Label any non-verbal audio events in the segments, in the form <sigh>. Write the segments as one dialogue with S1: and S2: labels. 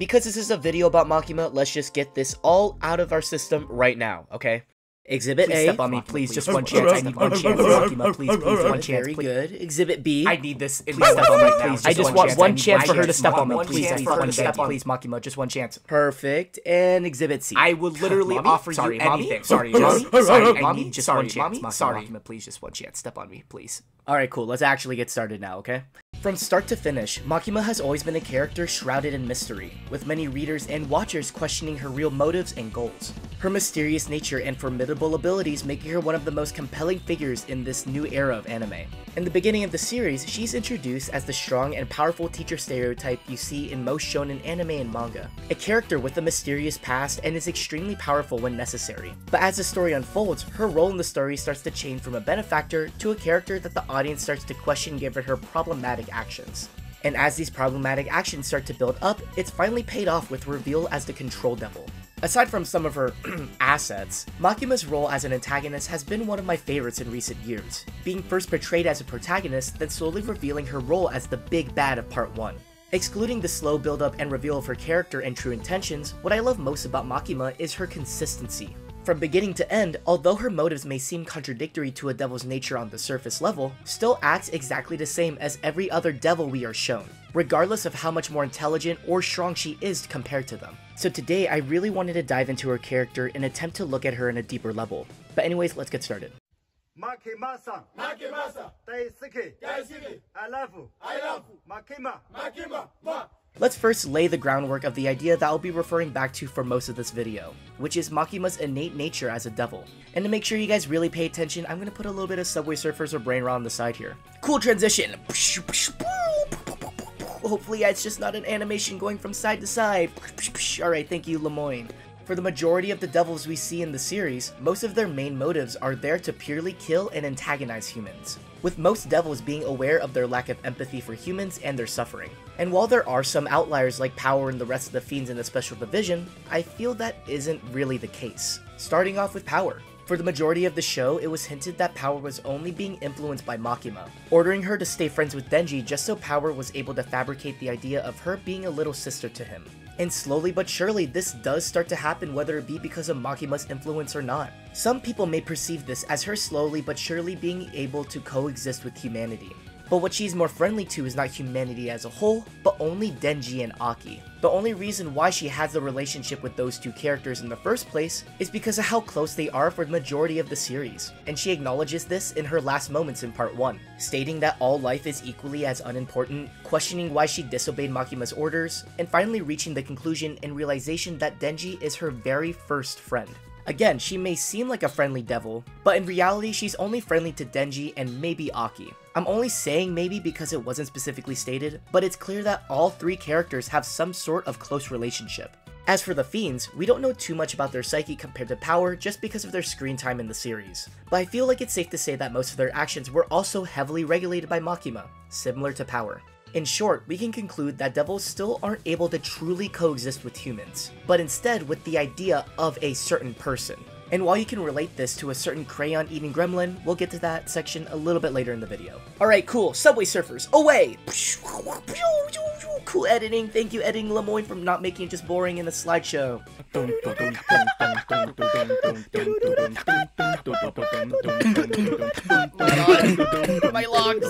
S1: because this is a video about Makima, let's just get this all out of our system right now, okay? Exhibit
S2: Please
S1: A.
S2: step on me, please. Just one chance. I need one chance. Makima, please, please, one chance.
S1: Very
S2: please.
S1: good. Exhibit B.
S2: I need this my step on right now.
S1: Please,
S2: I just want one chance for her to step on me, please. Please, one chance, please, Makima. Just one chance.
S1: Perfect. And Exhibit C.
S2: I would literally offer
S3: Sorry,
S2: you anything. Sorry, sorry, I need just
S3: Sorry,
S2: one chance.
S3: Sorry.
S2: Makima, please, just one chance. Step on me, please.
S1: Alright, cool. Let's actually get started now, okay? From start to finish, Makima has always been a character shrouded in mystery, with many readers and watchers questioning her real motives and goals. Her mysterious nature and formidable abilities making her one of the most compelling figures in this new era of anime. In the beginning of the series, she's introduced as the strong and powerful teacher stereotype you see in most shonen anime and manga. A character with a mysterious past and is extremely powerful when necessary. But as the story unfolds, her role in the story starts to change from a benefactor to a character that the audience starts to question given her problematic actions. And as these problematic actions start to build up, it's finally paid off with reveal as the Control Devil. Aside from some of her <clears throat> assets, Makima's role as an antagonist has been one of my favorites in recent years, being first portrayed as a protagonist, then slowly revealing her role as the big bad of part 1. Excluding the slow build-up and reveal of her character and true intentions, what I love most about Makima is her consistency. From beginning to end, although her motives may seem contradictory to a devil's nature on the surface level, still acts exactly the same as every other devil we are shown, regardless of how much more intelligent or strong she is compared to them. So today, I really wanted to dive into her character and attempt to look at her in a deeper level. But anyways, let's get started.
S4: Makima-san.
S5: Makima-san. Daisuki. Daisuki.
S4: I love you.
S5: I love you. Makima. Makima. Ma.
S1: Let's first lay the groundwork of the idea that I'll be referring back to for most of this video, which is Makima's innate nature as a devil. And to make sure you guys really pay attention, I'm gonna put a little bit of Subway Surfers or Brain Rot on the side here. Cool transition! Hopefully it's just not an animation going from side to side. Alright, thank you, Lemoine. For the majority of the devils we see in the series, most of their main motives are there to purely kill and antagonize humans, with most devils being aware of their lack of empathy for humans and their suffering. And while there are some outliers like Power and the rest of the fiends in the special division, I feel that isn't really the case. Starting off with Power. For the majority of the show, it was hinted that Power was only being influenced by Makima, ordering her to stay friends with Denji just so Power was able to fabricate the idea of her being a little sister to him. And slowly but surely, this does start to happen whether it be because of Makima's influence or not. Some people may perceive this as her slowly but surely being able to coexist with humanity. But what she's more friendly to is not humanity as a whole, but only Denji and Aki. The only reason why she has the relationship with those two characters in the first place is because of how close they are for the majority of the series, and she acknowledges this in her last moments in part 1, stating that all life is equally as unimportant, questioning why she disobeyed Makima's orders, and finally reaching the conclusion and realization that Denji is her very first friend. Again, she may seem like a friendly devil, but in reality, she's only friendly to Denji and maybe Aki. I'm only saying maybe because it wasn't specifically stated, but it's clear that all three characters have some sort of close relationship. As for the Fiends, we don't know too much about their psyche compared to Power just because of their screen time in the series. But I feel like it's safe to say that most of their actions were also heavily regulated by Makima, similar to Power. In short, we can conclude that devils still aren't able to truly coexist with humans, but instead with the idea of a certain person. And while you can relate this to a certain crayon eating gremlin, we'll get to that section a little bit later in the video. Alright, cool. Subway Surfers, away! Cool editing. Thank you, editing Lemoine, for not making it just boring in the slideshow. My logs.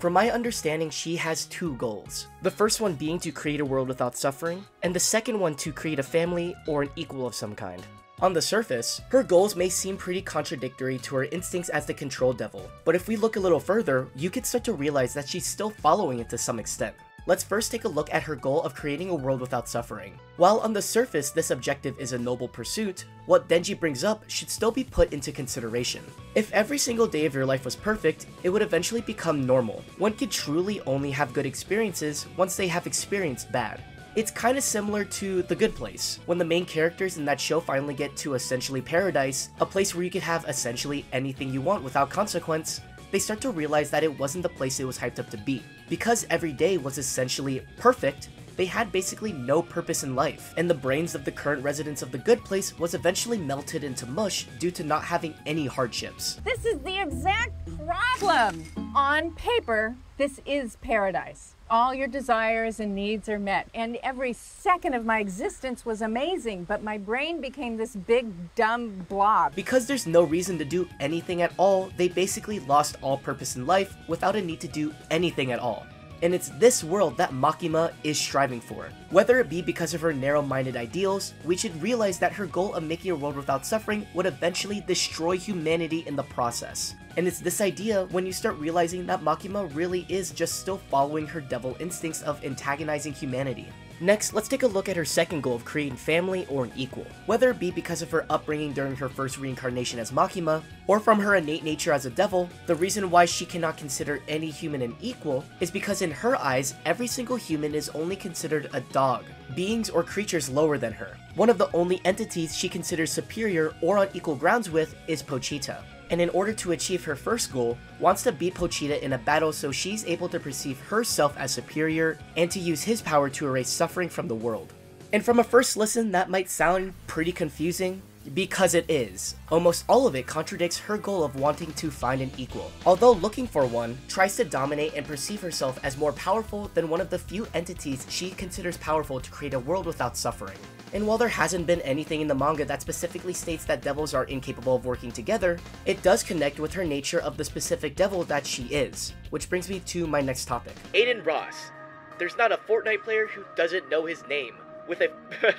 S1: From my understanding, she has two goals. The first one being to create a world without suffering, and the second one to create a family or an equal of some kind. On the surface, her goals may seem pretty contradictory to her instincts as the control devil, but if we look a little further, you can start to realize that she's still following it to some extent. Let's first take a look at her goal of creating a world without suffering. While on the surface this objective is a noble pursuit, what Denji brings up should still be put into consideration. If every single day of your life was perfect, it would eventually become normal. One could truly only have good experiences once they have experienced bad. It's kind of similar to The Good Place, when the main characters in that show finally get to essentially paradise, a place where you could have essentially anything you want without consequence, they start to realize that it wasn't the place it was hyped up to be. Because every day was essentially perfect, they had basically no purpose in life, and the brains of the current residents of the good place was eventually melted into mush due to not having any hardships.
S6: This is the exact problem. On paper, this is paradise.
S3: All your desires and needs are met. And every second of my existence was amazing, but my brain became this big, dumb blob.
S1: Because there's no reason to do anything at all, they basically lost all purpose in life without a need to do anything at all. And it's this world that Makima is striving for. Whether it be because of her narrow minded ideals, we should realize that her goal of making a world without suffering would eventually destroy humanity in the process. And it's this idea when you start realizing that Makima really is just still following her devil instincts of antagonizing humanity. Next, let's take a look at her second goal of creating family or an equal. Whether it be because of her upbringing during her first reincarnation as Makima, or from her innate nature as a devil, the reason why she cannot consider any human an equal is because in her eyes, every single human is only considered a dog, beings or creatures lower than her. One of the only entities she considers superior or on equal grounds with is Pochita and in order to achieve her first goal, wants to beat Pochita in a battle so she's able to perceive herself as superior and to use his power to erase suffering from the world. And from a first listen, that might sound pretty confusing, because it is. Almost all of it contradicts her goal of wanting to find an equal. Although looking for one, tries to dominate and perceive herself as more powerful than one of the few entities she considers powerful to create a world without suffering. And while there hasn't been anything in the manga that specifically states that devils are incapable of working together, it does connect with her nature of the specific devil that she is. Which brings me to my next topic. Aiden Ross. There's not a Fortnite player who doesn't know his name. With a <laughs>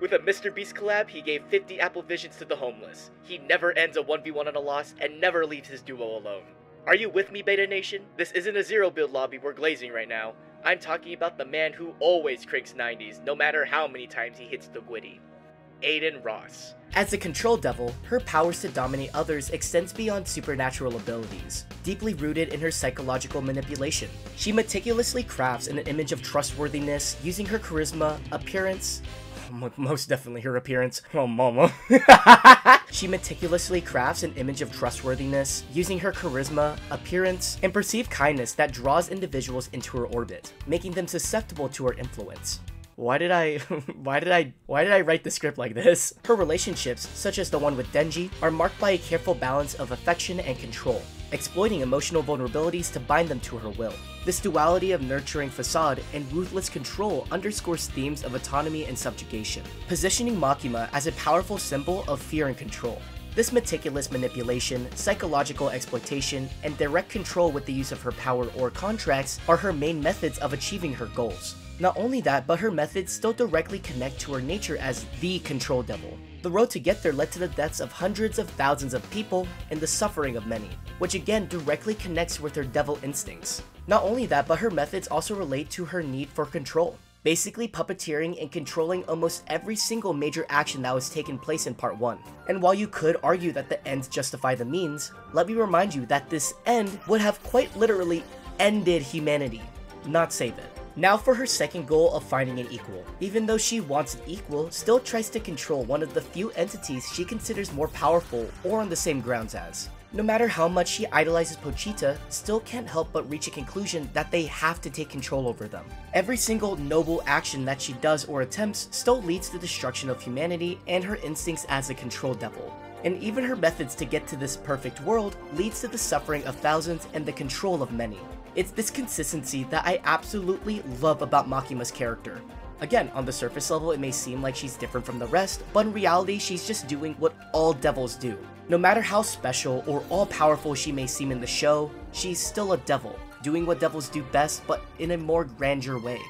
S1: with a Mr. Beast collab, he gave 50 Apple Visions to the homeless. He never ends a 1v1 on a loss and never leaves his duo alone. Are you with me, Beta Nation? This isn't a zero build lobby we're glazing right now. I'm talking about the man who always cranks 90s, no matter how many times he hits the Griddy. Aiden Ross. As a control devil, her powers to dominate others extends beyond supernatural abilities, deeply rooted in her psychological manipulation. She meticulously crafts an image of trustworthiness using her charisma, appearance, <laughs> most definitely her appearance. <laughs> Oh, mama. <laughs> she meticulously crafts an image of trustworthiness using her charisma, appearance, and perceived kindness that draws individuals into her orbit, making them susceptible to her influence. Why did I <laughs> why did I why did I write the script like this? Her relationships, such as the one with Denji, are marked by a careful balance of affection and control, exploiting emotional vulnerabilities to bind them to her will. This duality of nurturing facade and ruthless control underscores themes of autonomy and subjugation, positioning Makima as a powerful symbol of fear and control. This meticulous manipulation, psychological exploitation, and direct control with the use of her power or contracts are her main methods of achieving her goals. Not only that, but her methods still directly connect to her nature as the Control Devil. The road to get there led to the deaths of hundreds of thousands of people and the suffering of many, which again directly connects with her devil instincts. Not only that, but her methods also relate to her need for control, basically puppeteering and controlling almost every single major action that was taken place in part 1. And while you could argue that the ends justify the means, let me remind you that this end would have quite literally ended humanity, not save it. Now for her second goal of finding an equal. Even though she wants an equal, still tries to control one of the few entities she considers more powerful or on the same grounds as. No matter how much she idolizes Pochita, still can't help but reach a conclusion that they have to take control over them. Every single noble action that she does or attempts still leads to the destruction of humanity and her instincts as a control devil. And even her methods to get to this perfect world leads to the suffering of thousands and the control of many. It's this consistency that I absolutely love about Makima's character. Again, on the surface level, it may seem like she's different from the rest, but in reality, she's just doing what all devils do. No matter how special or all-powerful she may seem in the show, she's still a devil, doing what devils do best, but in a more grandeur way.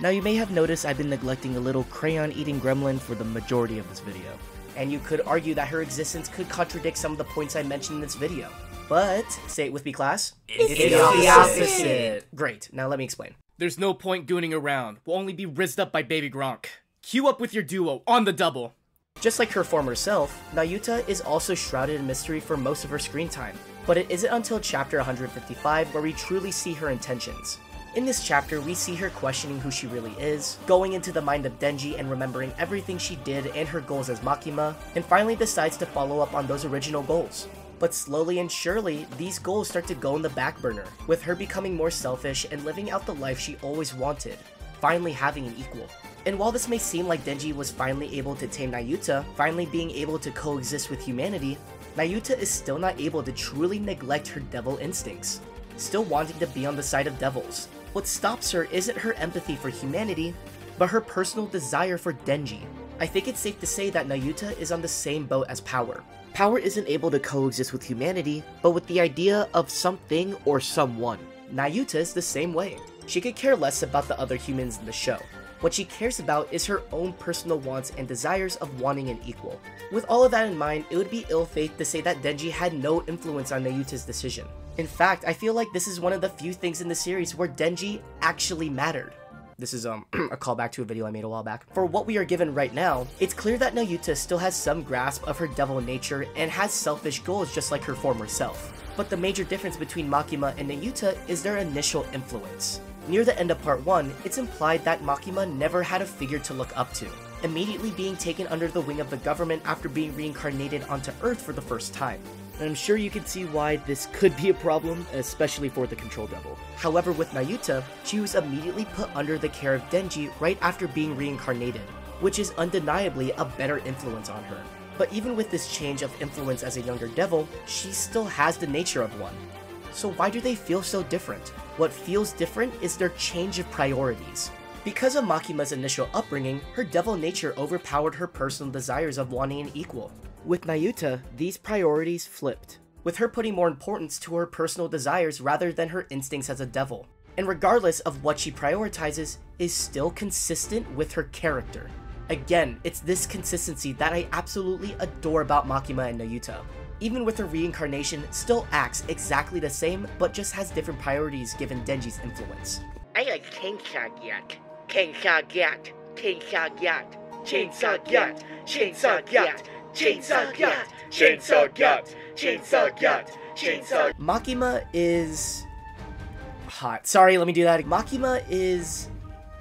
S1: Now you may have noticed I've been neglecting a little crayon-eating gremlin for the majority of this video, and you could argue that her existence could contradict some of the points I mentioned in this video. But, say it with me, class.
S2: It's,
S1: It's
S2: the opposite.
S1: Great, now let me explain. There's no point gooning around. We'll only be rizzed up by Baby Gronk. Queue up with your duo on the double. Just like her former self, Nayuta is also shrouded in mystery for most of her screen time. But it isn't until chapter 155 where we truly see her intentions. In this chapter, we see her questioning who she really is, going into the mind of Denji and remembering everything she did and her goals as Makima, and finally decides to follow up on those original goals. But slowly and surely, these goals start to go in the back burner, with her becoming more selfish and living out the life she always wanted, finally having an equal. And while this may seem like Denji was finally able to tame Nayuta, finally being able to coexist with humanity, Nayuta is still not able to truly neglect her devil instincts, still wanting to be on the side of devils. What stops her isn't her empathy for humanity, but her personal desire for Denji. I think it's safe to say that Nayuta is on the same boat as Power. Power isn't able to coexist with humanity, but with the idea of something or someone. Nayuta is the same way. She could care less about the other humans in the show. What she cares about is her own personal wants and desires of wanting an equal. With all of that in mind, it would be ill faith to say that Denji had no influence on Nayuta's decision. In fact, I feel like this is one of the few things in the series where Denji actually mattered. This is um, <clears throat> a callback to a video I made a while back. For what we are given right now, it's clear that Nayuta still has some grasp of her devil nature and has selfish goals just like her former self. But the major difference between Makima and Nayuta is their initial influence. Near the end of part 1, it's implied that Makima never had a figure to look up to, immediately being taken under the wing of the government after being reincarnated onto Earth for the first time. And I'm sure you can see why this could be a problem, especially for the Control Devil. However, with Nayuta, she was immediately put under the care of Denji right after being reincarnated, which is undeniably a better influence on her. But even with this change of influence as a younger devil, she still has the nature of one. So why do they feel so different? What feels different is their change of priorities. Because of Makima's initial upbringing, her devil nature overpowered her personal desires of wanting an equal. With Nayuta, these priorities flipped, with her putting more importance to her personal desires rather than her instincts as a devil. And regardless of what she prioritizes, is still consistent with her character. Again, it's this consistency that I absolutely adore about Makima and Nayuta. Even with her reincarnation, still acts exactly the same, but just has different priorities given Denji's influence.
S5: I like chainsaw yacht. Chainsaw yacht. Chainsaw yacht. Chainsaw yacht. Chainsaw yacht. Chainsaw yacht. Chainsaw yacht. Chainsaw. Chainsaw.
S1: Makima is hot. Sorry, let me do that. Makima is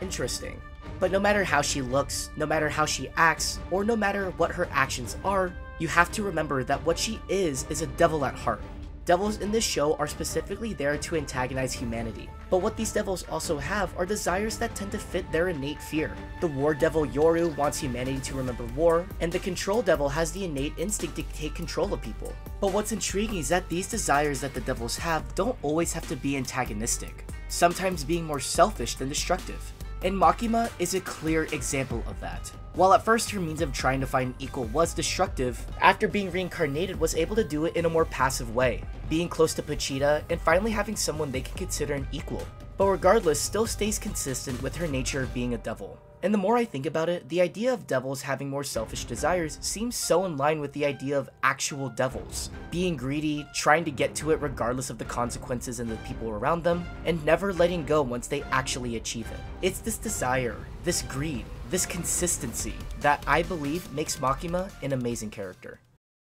S1: interesting. But no matter how she looks, no matter how she acts, or no matter what her actions are, you have to remember that what she is is a devil at heart. Devils in this show are specifically there to antagonize humanity, but what these devils also have are desires that tend to fit their innate fear. The war devil Yoru wants humanity to remember war, and the control devil has the innate instinct to take control of people. But what's intriguing is that these desires that the devils have don't always have to be antagonistic, sometimes being more selfish than destructive. And Makima is a clear example of that. While at first her means of trying to find an equal was destructive, after being reincarnated was able to do it in a more passive way, being close to Pochita and finally having someone they can consider an equal. But regardless, still stays consistent with her nature of being a devil. And the more I think about it, the idea of devils having more selfish desires seems so in line with the idea of actual devils. Being greedy, trying to get to it regardless of the consequences and the people around them, and never letting go once they actually achieve it. It's this desire, this greed, this consistency that I believe makes Makima an amazing character.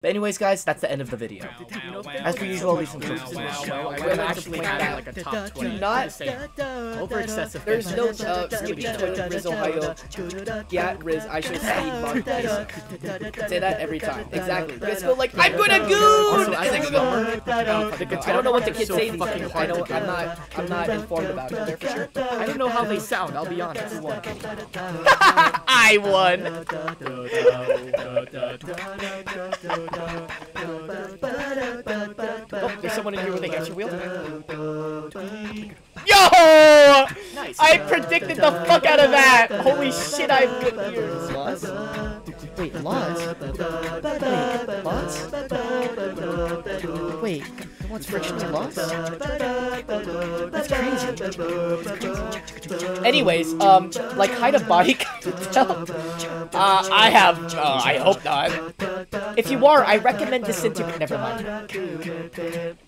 S1: But anyways, guys, that's the end of the video. As per usual, leave some clips in the show. I would actually have like a top 20. Do not
S2: Over excessive.
S1: There's no uh, Skibidi Toilet Riz Ohio. Yeah, Riz, I should see Mark. Say that every time. Exactly. Let's go like, I'm gonna goon!
S2: I
S1: And then
S2: think
S1: go,
S2: the
S1: I don't know what the kids say these
S2: fucking
S1: days. I
S2: hard
S1: don't, I'm not, I'm not informed about it. For sure.
S2: I don't know how they sound. I'll be honest. <laughs>
S1: I won! <laughs> <laughs> Oh, there's someone in here with a hamster wheel. Yo!
S2: Nice.
S1: I predicted the fuck out of that! Holy shit, I have good ears. Laws? Wait, laws? Wait, laws? Wait, what's friction to laws? That's crazy. Anyways, um, like height of body uh, I have, uh, I hope not. If you are, I recommend disintegrate. Never mind.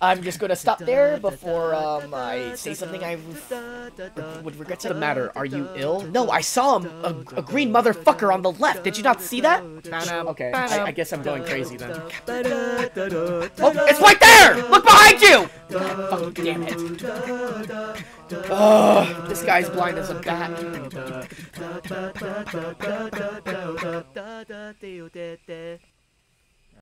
S1: I'm just gonna stop there before um I say something I would regret the matter. Are you ill? No, I saw him, a, a green motherfucker on the left. Did you not see that? Okay, I, I guess I'm going crazy then. Oh, it's right there! Look behind you! God damn it. Oh, this guy's blind as a bat.